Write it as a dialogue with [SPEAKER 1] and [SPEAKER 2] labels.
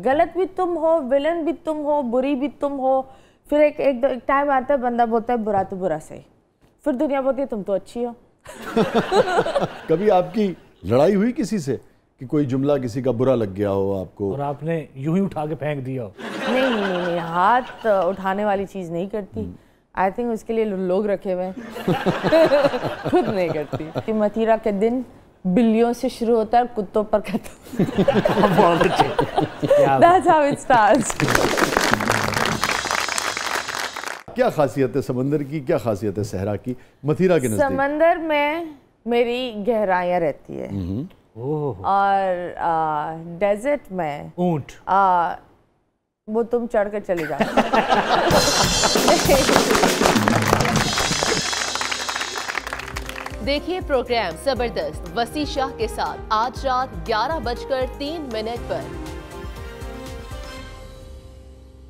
[SPEAKER 1] गलत भी तुम हो विलन भी तुम हो बुरी भी तुम हो फिर एक एक, एक टाइम आता है बंदा बोलता है बुरा तो बुरा सही। फिर दुनिया बोलती है तुम तो अच्छी हो।
[SPEAKER 2] कभी आपकी लड़ाई हुई किसी से कि कोई जुमला किसी का बुरा लग गया हो आपको?
[SPEAKER 3] और आपने यूँ ही उठा के फेंक दिया हो?
[SPEAKER 1] नहीं नहीं नहीं, हाथ उठाने वाली चीज़ नहीं करती। आई थिंक उसके लिए लोग रखे हुए हैं। खुद नहीं करती। कि मथुरा के दिन बिल्लियों से शुरू होता है कुत्तों पर
[SPEAKER 3] क्या
[SPEAKER 1] That's how it starts.
[SPEAKER 2] क्या खासियत है समंदर की? क्या खासियत है सहरा की? मथीरा के
[SPEAKER 1] समंदर में मेरी गहराइयाँ रहती है।
[SPEAKER 3] ओह।
[SPEAKER 1] और डेजर्ट में
[SPEAKER 3] ऊँट।
[SPEAKER 1] वो तुम चढ़ कर चले जाओ।
[SPEAKER 4] देखिए प्रोग्राम ज़बरदस्त वसी शाह के साथ। आज रात ग्यारह बजकर तीन मिनट पर।